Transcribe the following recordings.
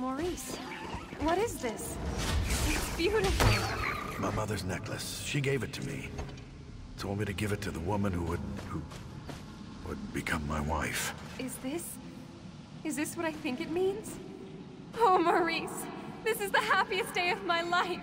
Maurice, what is this? It's beautiful. My mother's necklace. She gave it to me. Told me to give it to the woman who would... who... would become my wife. Is this... is this what I think it means? Oh, Maurice! This is the happiest day of my life!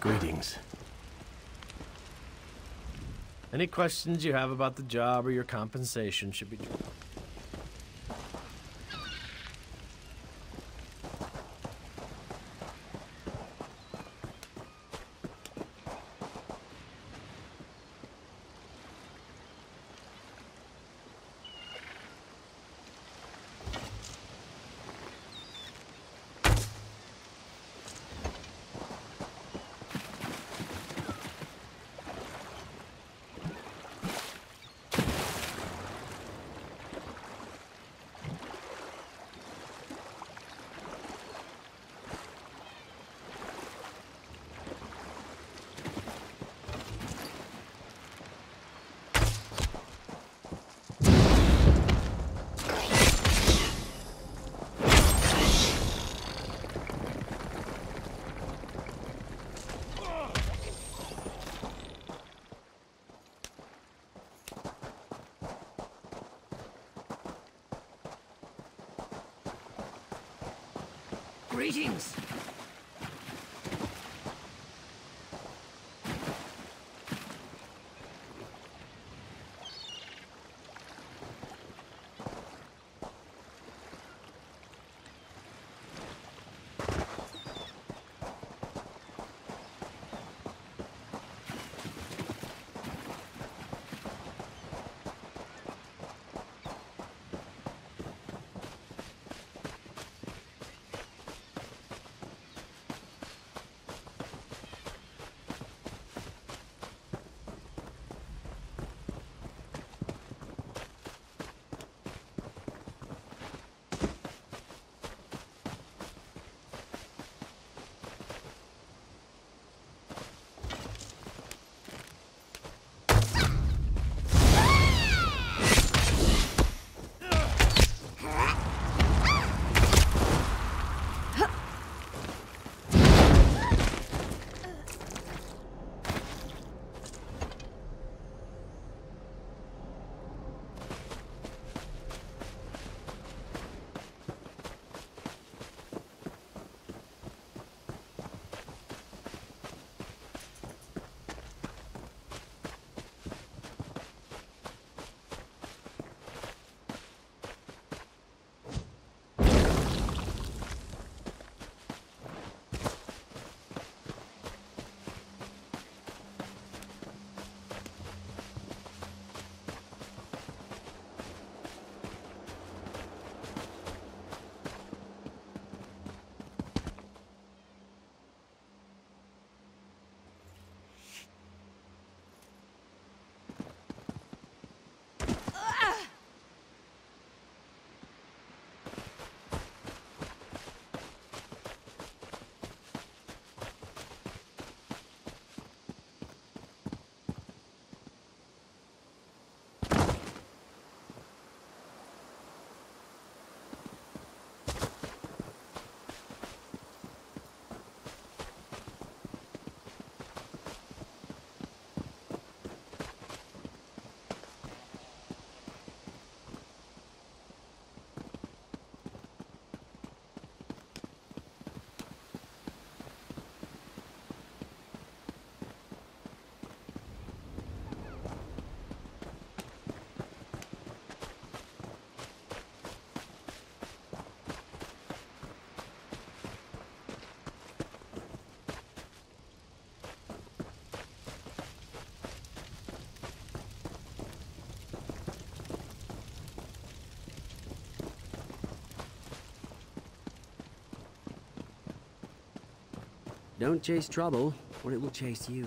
Greetings. Any questions you have about the job or your compensation should be... Greetings! Don't chase trouble, or it will chase you.